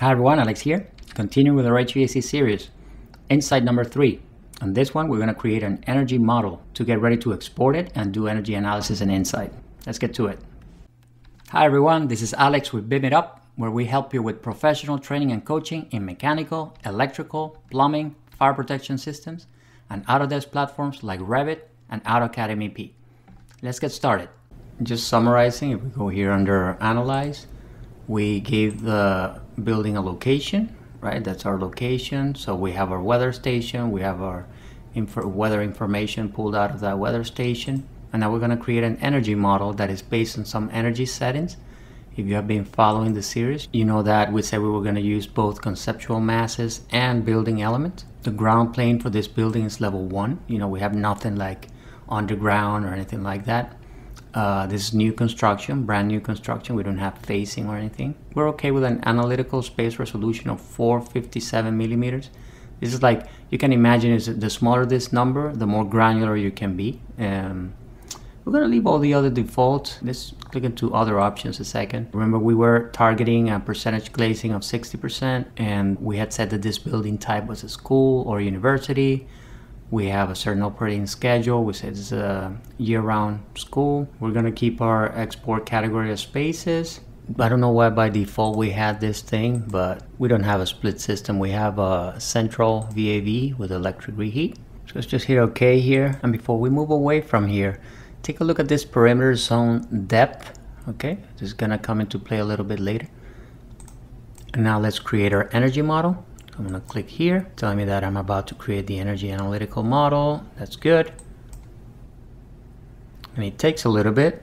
Hi everyone, Alex here. Continue with our HVAC series. Insight number three. On this one, we're going to create an energy model to get ready to export it and do energy analysis and insight. Let's get to it. Hi everyone, this is Alex with BIM It Up, where we help you with professional training and coaching in mechanical, electrical, plumbing, fire protection systems, and Autodesk platforms like Revit and AutoCAD MEP. Let's get started. Just summarizing, if we go here under Analyze, we gave the building a location, right? That's our location. So we have our weather station, we have our weather information pulled out of that weather station. And now we're going to create an energy model that is based on some energy settings. If you have been following the series, you know that we said we were going to use both conceptual masses and building elements. The ground plane for this building is level one. You know, we have nothing like underground or anything like that. Uh, this is new construction, brand new construction. We don't have phasing or anything. We're okay with an analytical space resolution of 457 millimeters. This is like, you can imagine is the smaller this number, the more granular you can be. Um, we're gonna leave all the other defaults. Let's click into other options a second. Remember we were targeting a percentage glazing of 60% and we had said that this building type was a school or university. We have a certain operating schedule. We said it's a uh, year-round school. We're gonna keep our export category of spaces. I don't know why by default we had this thing, but we don't have a split system. We have a central VAV with electric reheat. So let's just hit OK here. And before we move away from here, take a look at this perimeter zone depth. Okay, this is gonna come into play a little bit later. And now let's create our energy model. I'm going to click here, telling me that I'm about to create the energy analytical model. That's good. And it takes a little bit.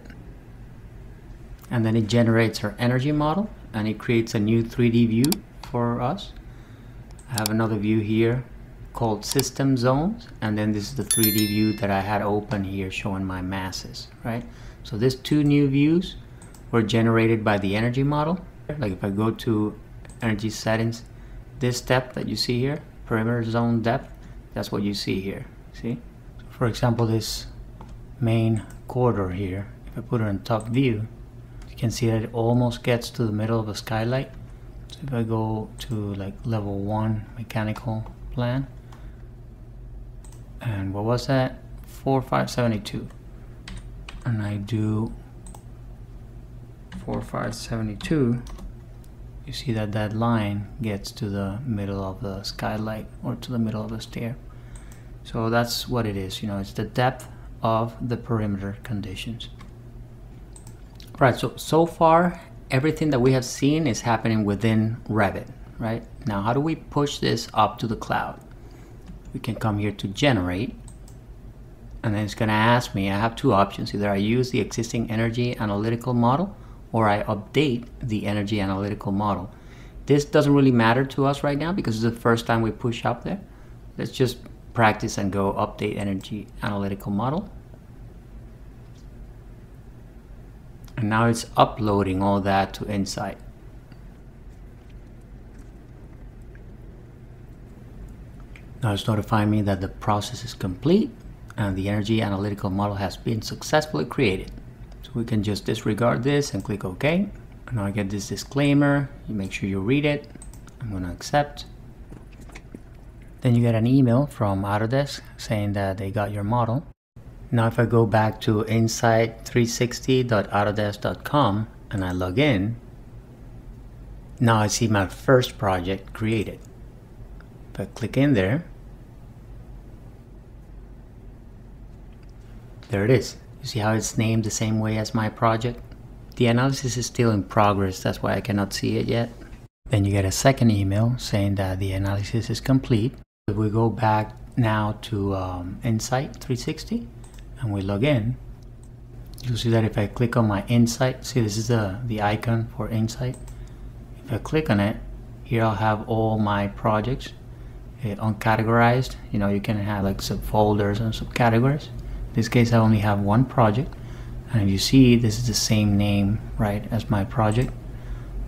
And then it generates our energy model and it creates a new 3D view for us. I have another view here called system zones and then this is the 3D view that I had open here showing my masses, right? So these two new views were generated by the energy model. Like if I go to energy settings this depth that you see here, perimeter zone depth, that's what you see here. See? For example, this main corridor here, if I put it on top view, you can see that it almost gets to the middle of the skylight. So if I go to like level one mechanical plan, and what was that? 4572. And I do 4572 you see that that line gets to the middle of the skylight or to the middle of the stair. So that's what it is you know it's the depth of the perimeter conditions. Right so so far everything that we have seen is happening within Revit right? Now how do we push this up to the cloud? We can come here to generate and then it's going to ask me I have two options. Either I use the existing energy analytical model or I update the energy analytical model. This doesn't really matter to us right now because it's the first time we push up there. Let's just practice and go update energy analytical model. And now it's uploading all that to Insight. Now it's notifying me that the process is complete and the energy analytical model has been successfully created. We can just disregard this and click OK. Now I get this disclaimer. You make sure you read it. I'm going to accept. Then you get an email from Autodesk saying that they got your model. Now if I go back to insight360.autodesk.com and I log in, now I see my first project created. If I click in there, there it is. You see how it's named the same way as my project? The analysis is still in progress, that's why I cannot see it yet. Then you get a second email saying that the analysis is complete. If we go back now to um, Insight 360 and we log in, you'll see that if I click on my Insight, see this is the, the icon for Insight. If I click on it, here I'll have all my projects uh, uncategorized. You know, you can have like subfolders and subcategories. In this case I only have one project. And you see this is the same name right as my project.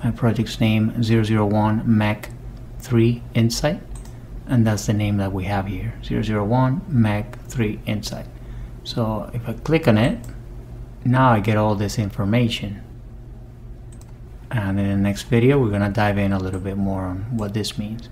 My project's name 001 Mac 3 Insight. And that's the name that we have here 001 Mac 3 Insight. So if I click on it now I get all this information. And in the next video, we're going to dive in a little bit more on what this means.